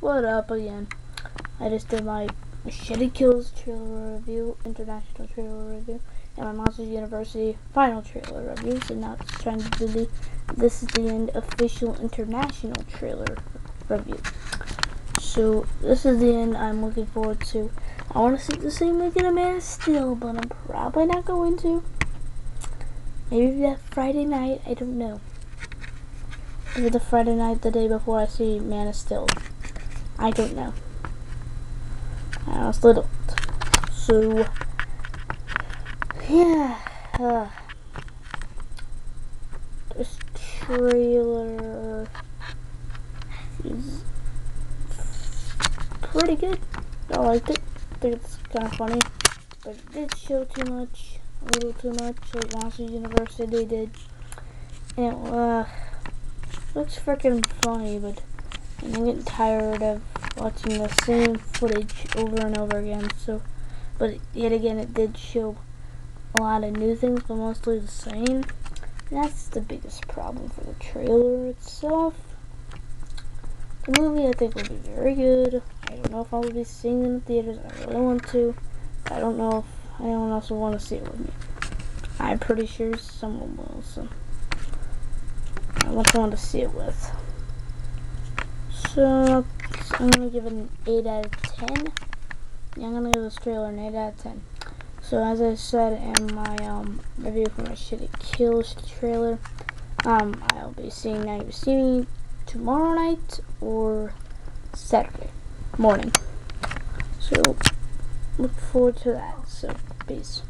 What up again? I just did my Machete Kills trailer review, international trailer review, and my Monsters University final trailer review. So now it's trying to do the this is the end official international trailer review. So this is the end I'm looking forward to. I want to see the same in a Man of Steel, but I'm probably not going to. Maybe that Friday night, I don't know. Maybe the Friday night, the day before I see Man of Steel. I don't know. I was don't. So, yeah. Uh, this trailer is pretty good. I liked it. I think it's kind of funny. But it did show too much. A little too much. Like Monsters University did. And it uh, looks freaking funny, but I'm getting tired of watching the same footage over and over again. So, but yet again, it did show a lot of new things, but mostly the same. That's the biggest problem for the trailer itself. The movie, I think, will be very good. I don't know if I will be seeing it in the theaters. I really want to. I don't know if anyone else will want to see it with me. I'm pretty sure someone will, so I want someone to see it with. So, I'm going to give it an 8 out of 10. Yeah, I'm to give this trailer an 8 out of 10. So, as I said in my um, review for my Machete Kills trailer, um, I'll be seeing Now You See Me tomorrow night or Saturday morning. So, look forward to that. So, peace.